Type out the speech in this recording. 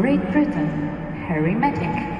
Great Britain, Harry Matic.